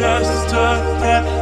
just a